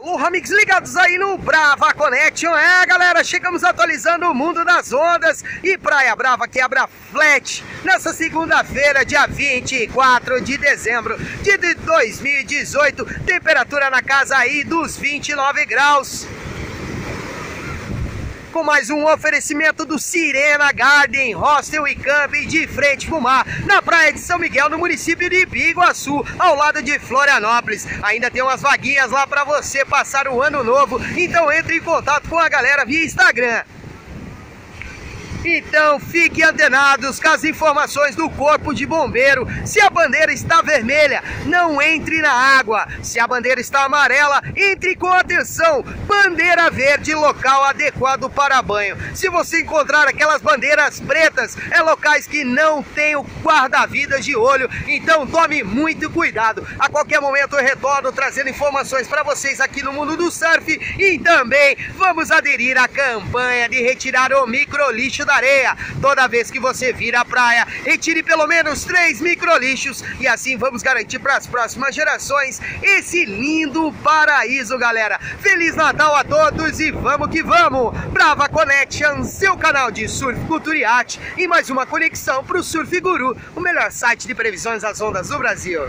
Alô, Ramix ligados aí no Brava Connection. É, galera, chegamos atualizando o mundo das ondas e Praia Brava quebra flat nessa segunda-feira, dia 24 de dezembro de 2018. Temperatura na casa aí dos 29 graus com mais um oferecimento do Sirena Garden Hostel e Camping de frente pro mar, na praia de São Miguel, no município de Biguaçu, ao lado de Florianópolis. Ainda tem umas vaguinhas lá para você passar o ano novo, então entre em contato com a galera via Instagram. Então fiquem antenados com as informações do Corpo de Bombeiro. Se a bandeira está vermelha, não entre na água. Se a bandeira está amarela, entre com atenção. Bandeira verde, local adequado para banho. Se você encontrar aquelas bandeiras pretas, é locais que não tem o guarda-vidas de olho. Então tome muito cuidado. A qualquer momento eu retorno trazendo informações para vocês aqui no mundo do surf. E também vamos aderir à campanha de retirar o micro lixo da areia. Toda vez que você vir à praia, retire pelo menos três microlixos e assim vamos garantir para as próximas gerações esse lindo paraíso, galera. Feliz Natal a todos e vamos que vamos! Brava Connection, seu canal de surf, cultura e arte e mais uma conexão para o Surf Guru, o melhor site de previsões das ondas do Brasil.